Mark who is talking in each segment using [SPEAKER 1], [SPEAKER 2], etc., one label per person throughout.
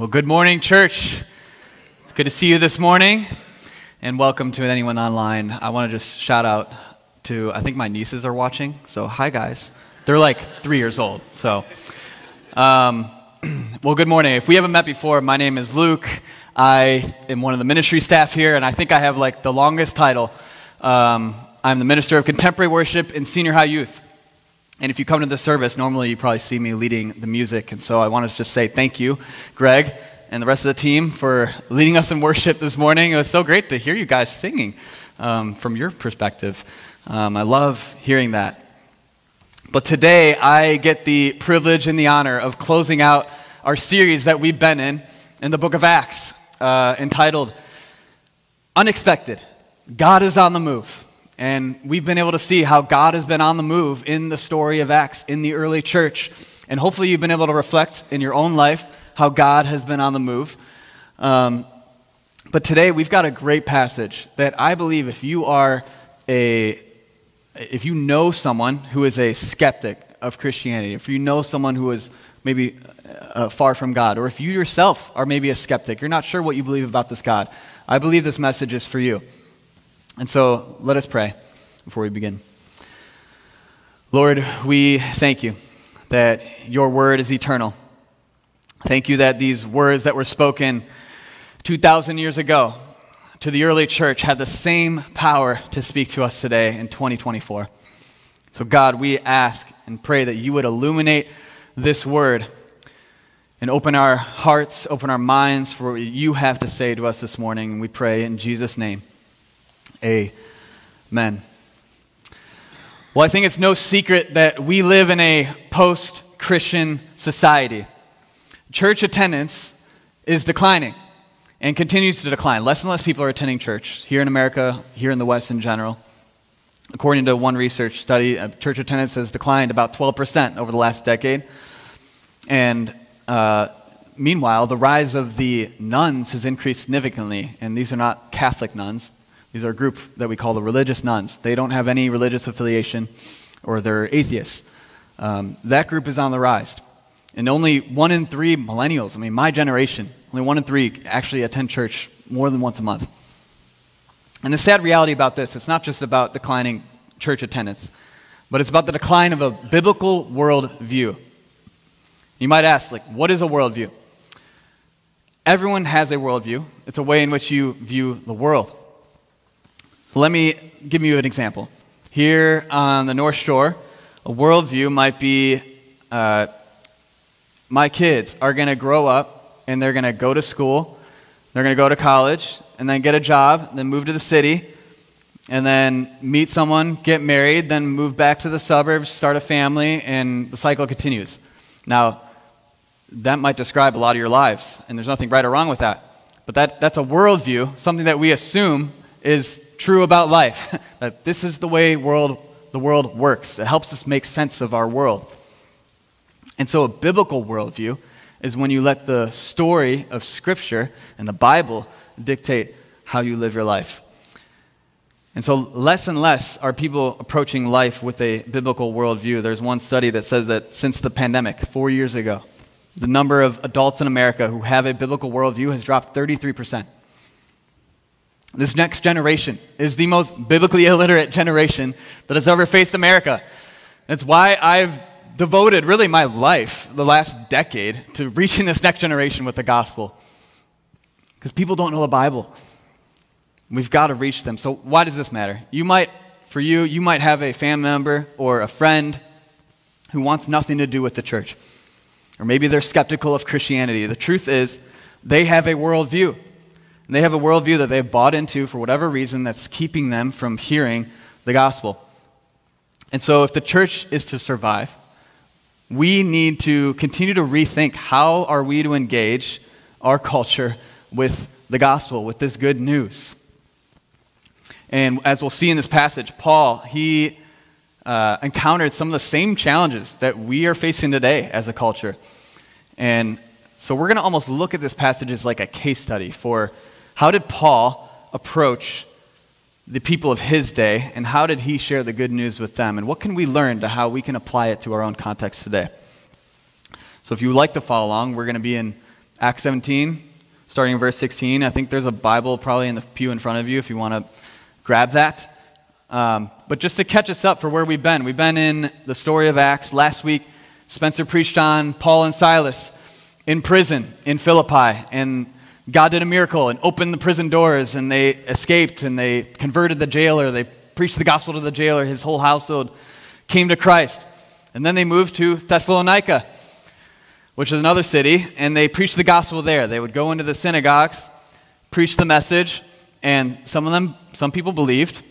[SPEAKER 1] Well, good morning, church. It's good to see you this morning, and welcome to anyone online. I want to just shout out to, I think my nieces are watching, so hi, guys. They're like three years old, so. Um, well, good morning. If we haven't met before, my name is Luke. I am one of the ministry staff here, and I think I have like the longest title. Um, I'm the minister of contemporary worship and senior high youth. And if you come to this service, normally you probably see me leading the music. And so I want to just say thank you, Greg, and the rest of the team for leading us in worship this morning. It was so great to hear you guys singing um, from your perspective. Um, I love hearing that. But today I get the privilege and the honor of closing out our series that we've been in in the book of Acts, uh, entitled Unexpected God is on the Move. And we've been able to see how God has been on the move in the story of Acts in the early church. And hopefully, you've been able to reflect in your own life how God has been on the move. Um, but today, we've got a great passage that I believe if you are a, if you know someone who is a skeptic of Christianity, if you know someone who is maybe uh, far from God, or if you yourself are maybe a skeptic, you're not sure what you believe about this God, I believe this message is for you. And so let us pray before we begin. Lord, we thank you that your word is eternal. Thank you that these words that were spoken 2,000 years ago to the early church had the same power to speak to us today in 2024. So, God, we ask and pray that you would illuminate this word and open our hearts, open our minds for what you have to say to us this morning. And we pray in Jesus' name. Amen. Well, I think it's no secret that we live in a post Christian society. Church attendance is declining and continues to decline. Less and less people are attending church here in America, here in the West in general. According to one research study, uh, church attendance has declined about 12% over the last decade. And uh, meanwhile, the rise of the nones has increased significantly. And these are not Catholic nuns, these are a group that we call the religious nones. They don't have any religious affiliation or they're atheists. Um, that group is on the rise. And only one in three millennials, I mean, my generation, only one in three actually attend church more than once a month. And the sad reality about this, it's not just about declining church attendance, but it's about the decline of a biblical worldview. You might ask, like, what is a worldview? Everyone has a worldview. It's a way in which you view the world. So let me give you an example. Here on the North Shore, a worldview might be uh, my kids are going to grow up and they're going to go to school, they're going to go to college, and then get a job, then move to the city, and then meet someone, get married, then move back to the suburbs, start a family, and the cycle continues. Now, that might describe a lot of your lives, and there's nothing right or wrong with that. But that, that's a worldview, something that we assume is true about life that this is the way world, the world works. It helps us make sense of our world. And so, a biblical worldview is when you let the story of Scripture and the Bible dictate how you live your life. And so, less and less are people approaching life with a biblical worldview. There's one study that says that since the pandemic, four years ago, the number of adults in America who have a biblical worldview has dropped 33%. This next generation is the most biblically illiterate generation that has ever faced America. That's why I've devoted really my life, the last decade, to reaching this next generation with the gospel. Because people don't know the Bible. We've got to reach them. So, why does this matter? You might, for you, you might have a family member or a friend who wants nothing to do with the church. Or maybe they're skeptical of Christianity. The truth is, they have a worldview. And they have a worldview that they've bought into for whatever reason that's keeping them from hearing the gospel. And so, if the church is to survive, we need to continue to rethink how are we to engage our culture with the gospel, with this good news. And as we'll see in this passage, Paul, he uh, encountered some of the same challenges that we are facing today as a culture. And so we're going to almost look at this passage as like a case study for how did Paul approach the people of his day, and how did he share the good news with them? And what can we learn to how we can apply it to our own context today? So, if you would like to follow along, we're going to be in Acts 17, starting in verse 16. I think there's a Bible probably in the pew in front of you if you want to grab that. Um, but just to catch us up for where we've been, we've been in the story of Acts. Last week, Spencer preached on Paul and Silas in prison in Philippi, and God did a miracle and opened the prison doors, and they escaped and they converted the jailer. They preached the gospel to the jailer. His whole household came to Christ. And then they moved to Thessalonica, which is another city, and they preached the gospel there. They would go into the synagogues, preach the message, and some of them, some people believed,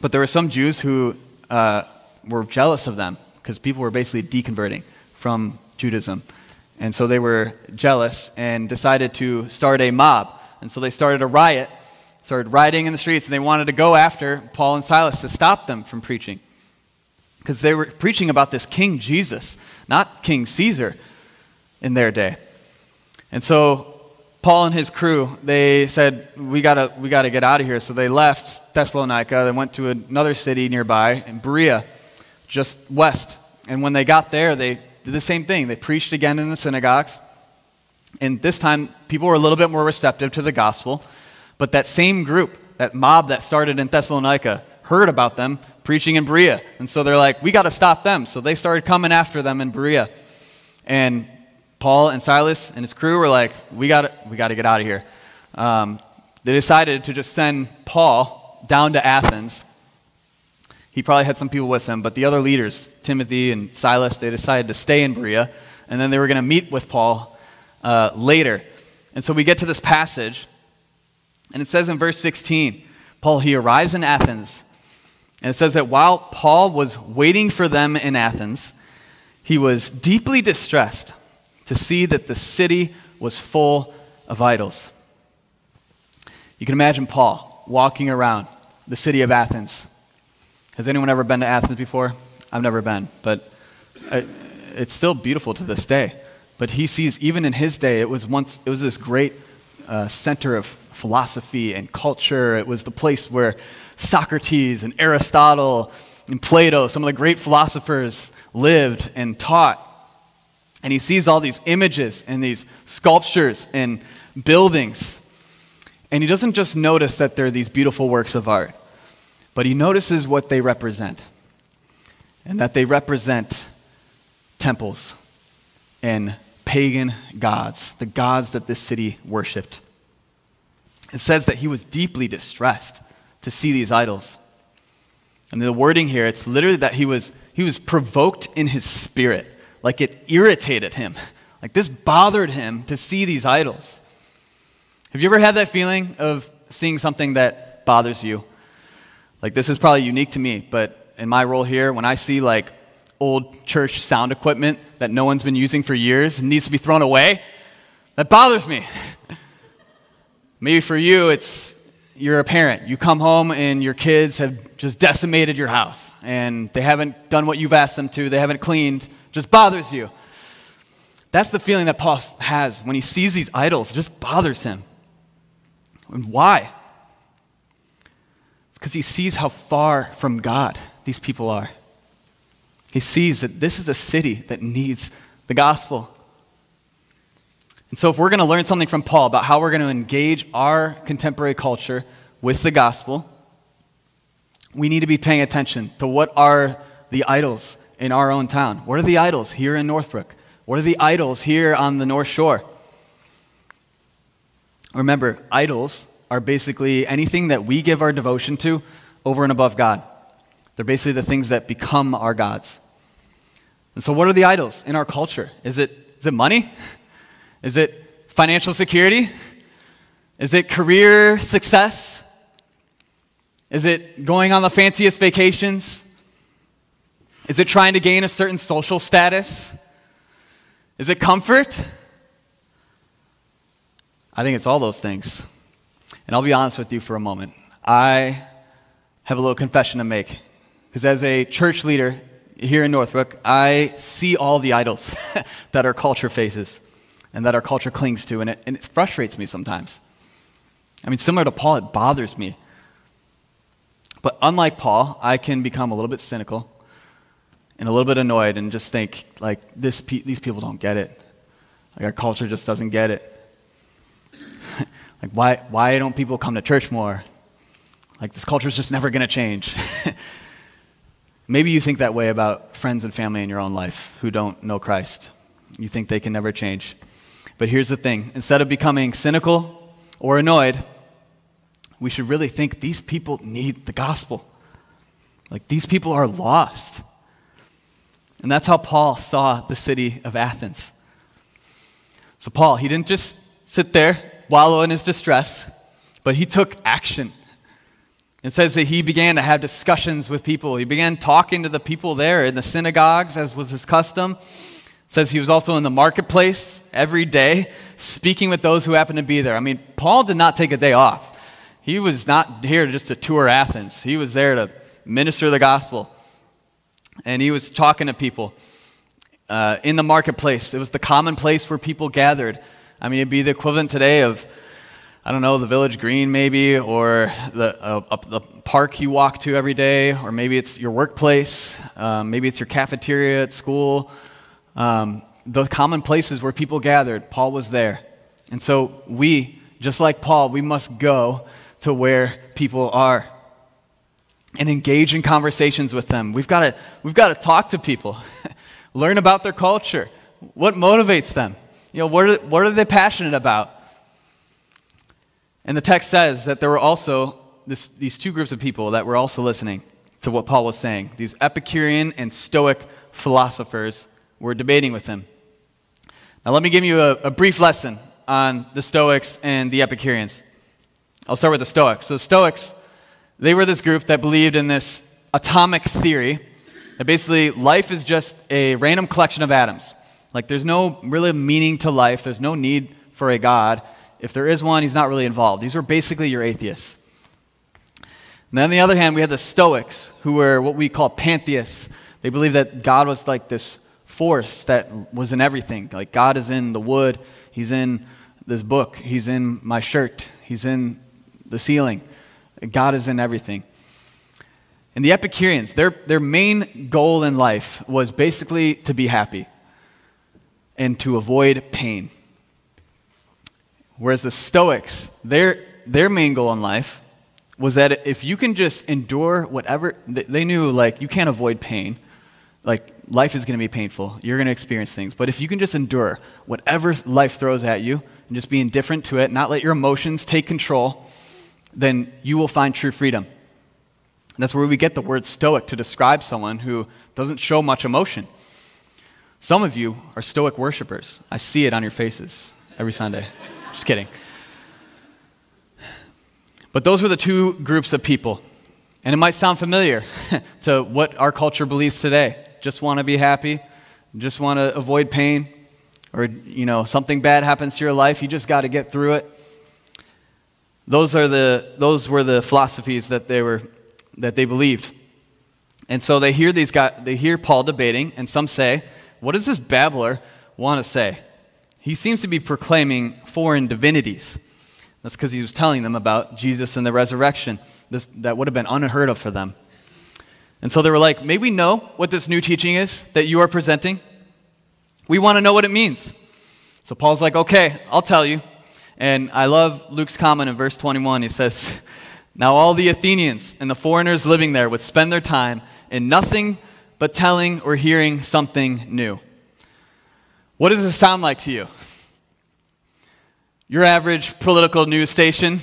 [SPEAKER 1] but there were some Jews who uh, were jealous of them because people were basically deconverting from Judaism. And so they were jealous and decided to start a mob. And so they started a riot, started rioting in the streets, and they wanted to go after Paul and Silas to stop them from preaching. Because they were preaching about this King Jesus, not King Caesar in their day. And so Paul and his crew, they said, we gotta, we gotta get out of here. So they left Thessalonica. They went to another city nearby, in Berea, just west. And when they got there, they did the same thing. They preached again in the synagogues. And this time, people were a little bit more receptive to the gospel. But that same group, that mob that started in Thessalonica, heard about them preaching in Berea. And so they're like, we got to stop them. So they started coming after them in Berea. And Paul and Silas and his crew were like, we got we got to get out of here. Um, they decided to just send Paul down to Athens. He probably had some people with him, but the other leaders, Timothy and Silas, they decided to stay in Berea, and then they were going to meet with Paul uh, later. And so we get to this passage, and it says in verse 16, Paul, he arrives in Athens, and it says that while Paul was waiting for them in Athens, he was deeply distressed to see that the city was full of idols. You can imagine Paul walking around the city of Athens. Has anyone ever been to Athens before? I've never been, but it's still beautiful to this day. But he sees, even in his day, it was once it was this great uh, center of philosophy and culture. It was the place where Socrates and Aristotle and Plato, some of the great philosophers, lived and taught. And he sees all these images and these sculptures and buildings. And he doesn't just notice that they're these beautiful works of art, but he notices what they represent. And that they represent temples and pagan gods, the gods that this city worshiped. It says that he was deeply distressed to see these idols. And the wording here, it's literally that he was, he was provoked in his spirit. Like it irritated him. Like this bothered him to see these idols. Have you ever had that feeling of seeing something that bothers you? Like this is probably unique to me, but in my role here, when I see like old church sound equipment that no one's been using for years and needs to be thrown away, that bothers me. Maybe for you, it's you're a parent. You come home and your kids have just decimated your house and they haven't done what you've asked them to, they haven't cleaned just bothers you. That's the feeling that Paul has when he sees these idols. It just bothers him. And why? It's because he sees how far from God these people are. He sees that this is a city that needs the gospel. And so, if we're going to learn something from Paul about how we're going to engage our contemporary culture with the gospel, we need to be paying attention to what are the idols in our own town? What are the idols here in Northbrook? What are the idols here on the North Shore? Remember, idols are basically anything that we give our devotion to over and above God. They're basically the things that become our gods. And so, what are the idols in our culture? Is it, is it money? Is it financial security? Is it career success? Is it going on the fanciest vacations? Is it trying to gain a certain social status? Is it comfort? I think it's all those things. And I'll be honest with you for a moment. I have a little confession to make. Because as a church leader here in Northbrook, I see all the idols that our culture faces and that our culture clings to, and it, and it frustrates me sometimes. I mean, similar to Paul, it bothers me. But unlike Paul, I can become a little bit cynical and a little bit annoyed and just think, like, this pe- these people don't get it. Like our culture just doesn't get it. like why why don't people come to church more? Like this culture is just never going to change. Maybe you think that way about friends and family in your own life who don't know Christ. You think they can never change. But here's the thing instead of becoming cynical or annoyed, we should really think these people need the gospel. Like these people are lost. And that's how Paul saw the city of Athens. So, Paul, he didn't just sit there, wallow in his distress, but he took action. It says that he began to have discussions with people. He began talking to the people there in the synagogues, as was his custom. It says he was also in the marketplace every day, speaking with those who happened to be there. I mean, Paul did not take a day off. He was not here just to tour Athens, he was there to minister the gospel. And he was talking to people uh, in the marketplace. It was the common place where people gathered. I mean, it'd be the equivalent today of I don't know, the village green maybe, or the, uh, the park you walk to every day, or maybe it's your workplace, um, maybe it's your cafeteria at school. Um, the common places where people gathered, Paul was there. And so we, just like Paul, we must go to where people are and engage in conversations with them. We've got to, we've got to talk to people, learn about their culture, what motivates them. You know, what are, what are they passionate about? And the text says that there were also this, these two groups of people that were also listening to what Paul was saying. These Epicurean and Stoic philosophers were debating with him. Now, let me give you a, a brief lesson on the Stoics and the Epicureans. I'll start with the Stoics. So, Stoics, they were this group that believed in this atomic theory that basically life is just a random collection of atoms. Like, there's no really meaning to life, there's no need for a God. If there is one, he's not really involved. These were basically your atheists. And then on the other hand, we had the Stoics, who were what we call pantheists. They believed that God was like this force that was in everything. Like God is in the wood, He's in this book, He's in my shirt, He's in the ceiling. God is in everything. And the Epicureans, their, their main goal in life was basically to be happy and to avoid pain. Whereas the Stoics, their, their main goal in life was that if you can just endure whatever, they knew like you can't avoid pain. Like life is going to be painful. You're going to experience things. But if you can just endure whatever life throws at you and just be indifferent to it, not let your emotions take control, then you will find true freedom. That's where we get the word stoic to describe someone who doesn't show much emotion. Some of you are stoic worshipers. I see it on your faces every Sunday. Just kidding. But those were the two groups of people. And it might sound familiar to what our culture believes today. Just want to be happy, just want to avoid pain, or you know, something bad happens to your life, you just got to get through it. Those are the those were the philosophies that they were that they believed. And so they hear these guys, they hear Paul debating, and some say, What does this babbler want to say? he seems to be proclaiming foreign divinities. That's because he was telling them about Jesus and the resurrection. This, that would have been unheard of for them. And so they were like, May we know what this new teaching is that you are presenting? We want to know what it means. So Paul's like, Okay, I'll tell you. And I love Luke's comment in verse 21. He says, Now all the Athenians and the foreigners living there would spend their time in nothing but telling or hearing something new. What does this sound like to you? Your average political news station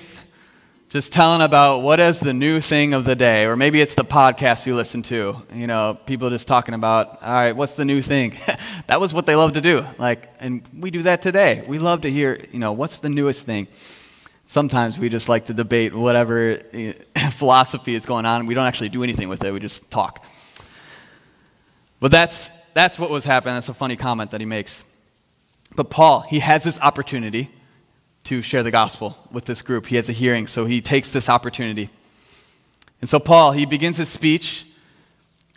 [SPEAKER 1] just telling about what is the new thing of the day, or maybe it's the podcast you listen to. You know, people just talking about, all right, what's the new thing? that was what they love to do. Like, and we do that today. We love to hear, you know, what's the newest thing. Sometimes we just like to debate whatever eh, philosophy is going on. We don't actually do anything with it. We just talk. But that's that's what was happening. That's a funny comment that he makes. But Paul, he has this opportunity to share the gospel with this group. He has a hearing, so he takes this opportunity. And so Paul, he begins his speech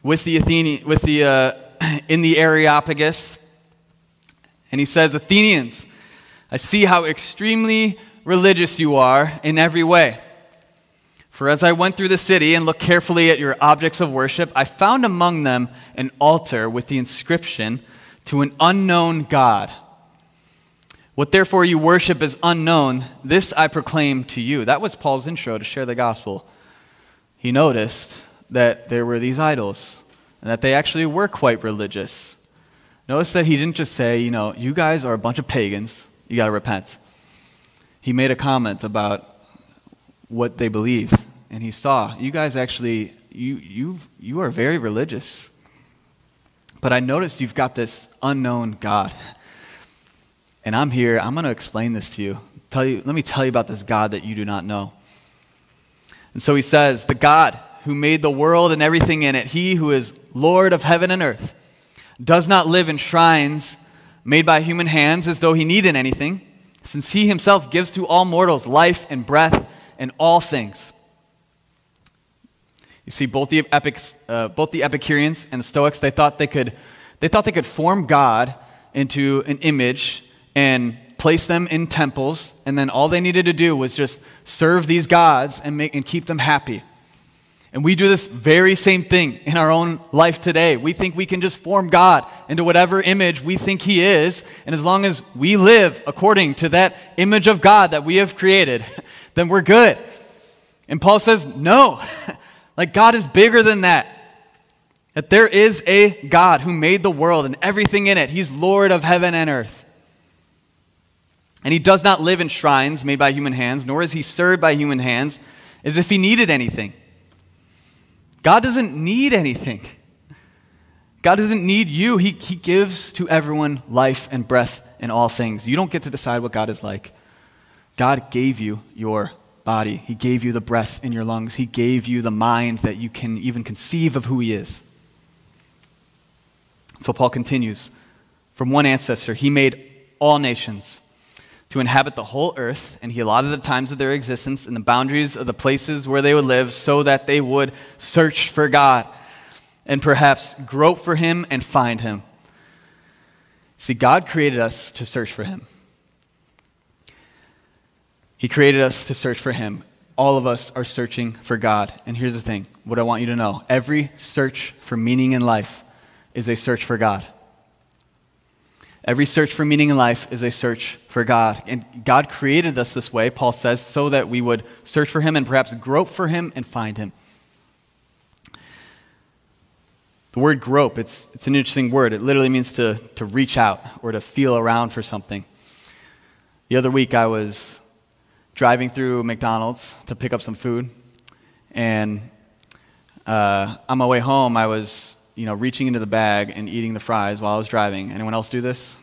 [SPEAKER 1] with the Athenian, with the uh, in the Areopagus, and he says, "Athenians, I see how extremely religious you are in every way. For as I went through the city and looked carefully at your objects of worship, I found among them an altar with the inscription to an unknown God. What therefore you worship is unknown, this I proclaim to you. That was Paul's intro to share the gospel. He noticed that there were these idols and that they actually were quite religious. Notice that he didn't just say, you know, you guys are a bunch of pagans, you got to repent. He made a comment about what they believe, and he saw, you guys actually, you, you, you are very religious. But I noticed you've got this unknown God. And I'm here, I'm going to explain this to you. Tell you. Let me tell you about this God that you do not know. And so he says, The God who made the world and everything in it, he who is Lord of heaven and earth, does not live in shrines made by human hands as though he needed anything, since he himself gives to all mortals life and breath and all things. You see, both the, Epics, uh, both the Epicureans and the Stoics, they thought they, could, they thought they could form God into an image and place them in temples, and then all they needed to do was just serve these gods and, make, and keep them happy. And we do this very same thing in our own life today. We think we can just form God into whatever image we think He is, and as long as we live according to that image of God that we have created, then we're good. And Paul says, no, like God is bigger than that. That there is a God who made the world and everything in it. He's Lord of heaven and earth. And he does not live in shrines made by human hands, nor is he served by human hands as if he needed anything. God doesn't need anything. God doesn't need you. He, he gives to everyone life and breath and all things. You don't get to decide what God is like. God gave you your body, He gave you the breath in your lungs, He gave you the mind that you can even conceive of who He is. So Paul continues From one ancestor, He made all nations to inhabit the whole earth, and he allotted the times of their existence and the boundaries of the places where they would live so that they would search for God and perhaps grope for him and find him. See, God created us to search for him. He created us to search for him. All of us are searching for God. And here's the thing what I want you to know every search for meaning in life is a search for God. Every search for meaning in life is a search for God. And God created us this way, Paul says, so that we would search for Him and perhaps grope for Him and find Him. The word grope, it's, it's an interesting word. It literally means to, to reach out or to feel around for something. The other week, I was driving through McDonald's to pick up some food, and uh, on my way home, I was you know, reaching into the bag and eating the fries while I was driving. Anyone else do this?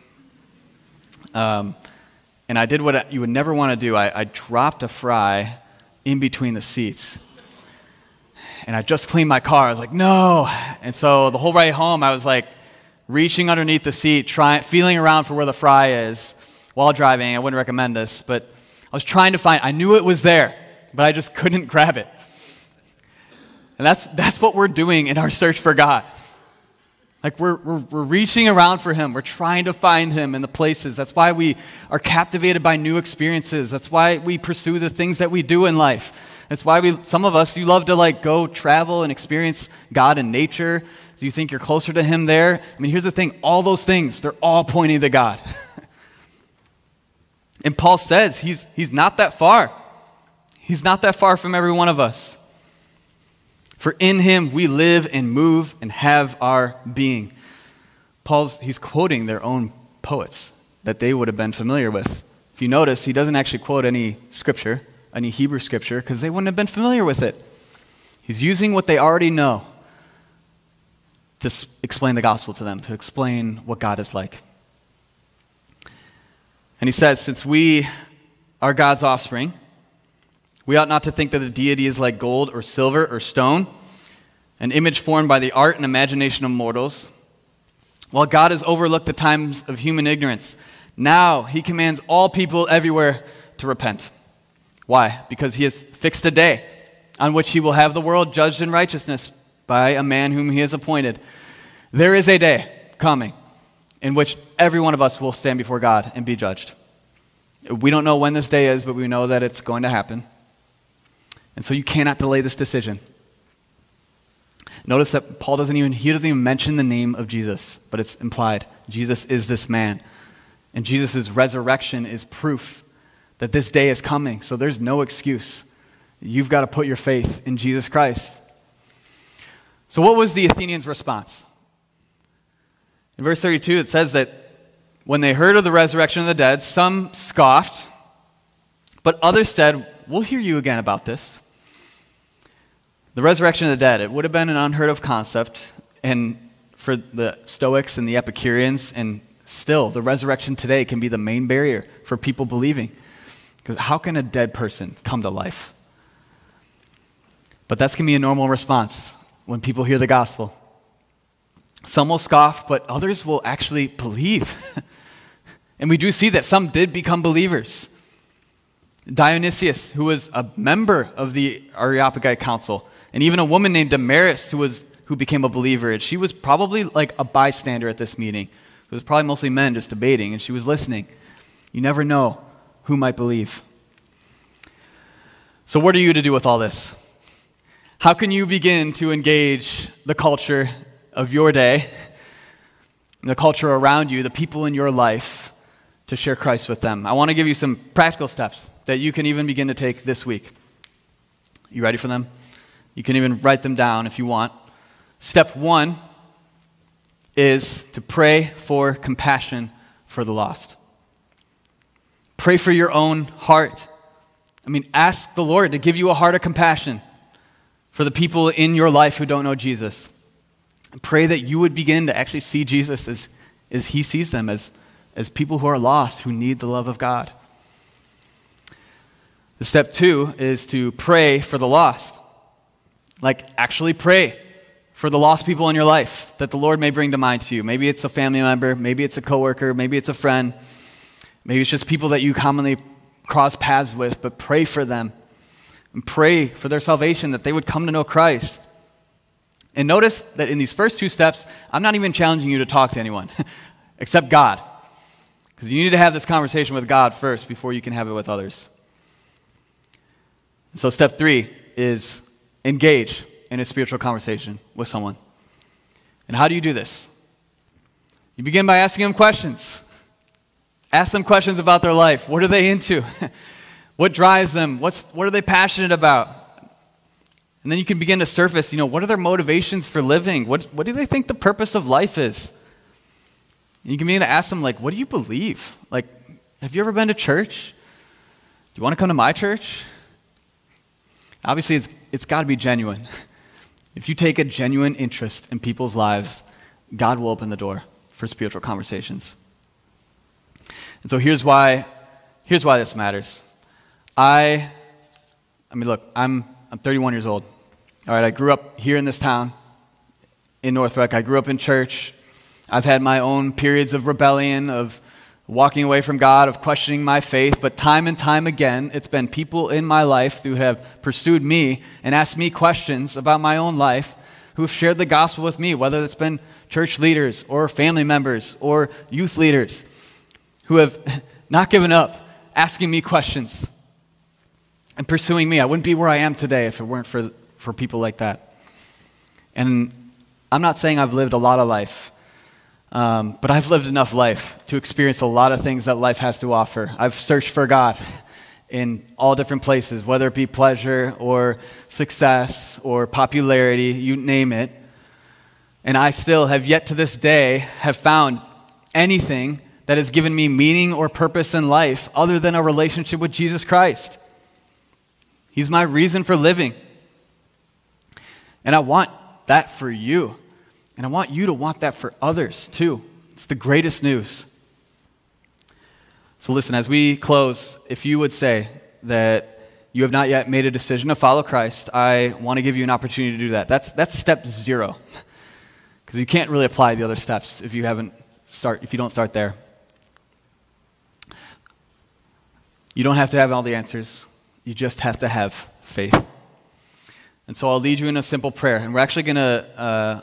[SPEAKER 1] Um, and I did what you would never want to do. I, I dropped a fry in between the seats. And I just cleaned my car. I was like, no. And so the whole ride home, I was like reaching underneath the seat, trying, feeling around for where the fry is while driving. I wouldn't recommend this, but I was trying to find, I knew it was there, but I just couldn't grab it. And that's, that's what we're doing in our search for God. Like we're, we're, we're reaching around for Him. We're trying to find Him in the places. That's why we are captivated by new experiences. That's why we pursue the things that we do in life. That's why we, some of us, you love to like go travel and experience God in nature. Do you think you're closer to Him there? I mean, here's the thing all those things, they're all pointing to God. and Paul says he's, he's not that far. He's not that far from every one of us. For in him we live and move and have our being. Paul's, he's quoting their own poets that they would have been familiar with. If you notice, he doesn't actually quote any scripture, any Hebrew scripture, because they wouldn't have been familiar with it. He's using what they already know to explain the gospel to them, to explain what God is like. And he says, Since we are God's offspring, we ought not to think that the deity is like gold or silver or stone, an image formed by the art and imagination of mortals. While God has overlooked the times of human ignorance, now he commands all people everywhere to repent. Why? Because he has fixed a day on which he will have the world judged in righteousness by a man whom he has appointed. There is a day coming in which every one of us will stand before God and be judged. We don't know when this day is, but we know that it's going to happen. And so you cannot delay this decision. Notice that Paul doesn't even he doesn't even mention the name of Jesus, but it's implied. Jesus is this man. And Jesus' resurrection is proof that this day is coming. So there's no excuse. You've got to put your faith in Jesus Christ. So, what was the Athenians' response? In verse 32, it says that when they heard of the resurrection of the dead, some scoffed, but others said, We'll hear you again about this. The resurrection of the dead, it would have been an unheard of concept, and for the Stoics and the Epicureans, and still, the resurrection today can be the main barrier for people believing. Because how can a dead person come to life? But that's going to be a normal response when people hear the gospel. Some will scoff, but others will actually believe. and we do see that some did become believers. Dionysius, who was a member of the Areopagite Council, and even a woman named Damaris, who, was, who became a believer. And she was probably like a bystander at this meeting. It was probably mostly men just debating, and she was listening. You never know who might believe. So, what are you to do with all this? How can you begin to engage the culture of your day, the culture around you, the people in your life, to share Christ with them? I want to give you some practical steps that you can even begin to take this week. You ready for them? You can even write them down if you want. Step one is to pray for compassion for the lost. Pray for your own heart. I mean, ask the Lord to give you a heart of compassion for the people in your life who don't know Jesus. Pray that you would begin to actually see Jesus as, as he sees them, as, as people who are lost, who need the love of God. The step two is to pray for the lost. Like, actually pray for the lost people in your life that the Lord may bring to mind to you. Maybe it's a family member, maybe it's a coworker, maybe it's a friend, maybe it's just people that you commonly cross paths with, but pray for them and pray for their salvation that they would come to know Christ. And notice that in these first two steps, I'm not even challenging you to talk to anyone except God. Because you need to have this conversation with God first before you can have it with others. So, step three is engage in a spiritual conversation with someone. And how do you do this? You begin by asking them questions. Ask them questions about their life. What are they into? what drives them? What's, what are they passionate about? And then you can begin to surface, you know, what are their motivations for living? What, what do they think the purpose of life is? You can begin to ask them, like, what do you believe? Like, have you ever been to church? Do you want to come to my church? Obviously, it's, it's got to be genuine. If you take a genuine interest in people's lives, God will open the door for spiritual conversations. And so here's why, here's why this matters. I, I mean, look, I'm, I'm 31 years old. All right, I grew up here in this town in Northbrook. I grew up in church. I've had my own periods of rebellion, of walking away from God, of questioning my faith, but time and time again, it's been people in my life who have pursued me and asked me questions about my own life who have shared the gospel with me, whether it's been church leaders or family members or youth leaders who have not given up asking me questions and pursuing me. I wouldn't be where I am today if it weren't for, for people like that. And I'm not saying I've lived a lot of life. Um, but I've lived enough life to experience a lot of things that life has to offer. I've searched for God in all different places, whether it be pleasure or success or popularity, you name it. And I still have yet to this day have found anything that has given me meaning or purpose in life other than a relationship with Jesus Christ. He's my reason for living. And I want that for you. And I want you to want that for others too. It's the greatest news. So, listen, as we close, if you would say that you have not yet made a decision to follow Christ, I want to give you an opportunity to do that. That's, that's step zero. Because you can't really apply the other steps if you haven't start if you don't start there. You don't have to have all the answers. You just have to have faith. And so I'll lead you in a simple prayer. And we're actually going to uh,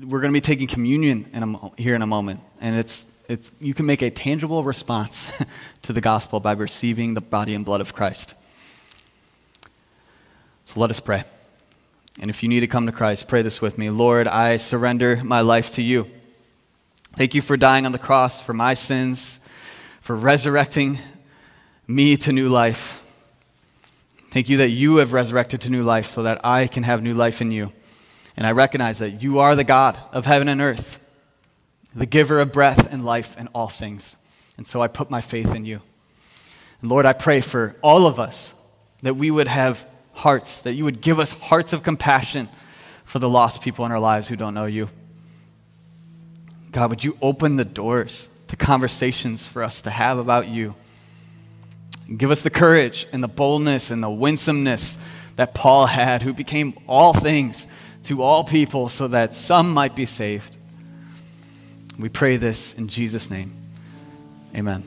[SPEAKER 1] we're going to be taking communion in here in a moment, and it's, it's, you can make a tangible response to the gospel by receiving the body and blood of Christ. So let us pray. And if you need to come to Christ, pray this with me Lord, I surrender my life to you. Thank you for dying on the cross for my sins. for resurrecting me to new life. Thank you that you have resurrected to new life so that I can have new life in you. And I recognize that you are the God of heaven and earth, the giver of breath and life and all things. And so I put my faith in you. And Lord, I pray for all of us that we would have hearts, that you would give us hearts of compassion for the lost people in our lives who don't know you. God, would you open the doors to conversations for us to have about you? And give us the courage and the boldness and the winsomeness that Paul had, who became all things to all people so that some might be saved. We pray this in Jesus' name. Amen.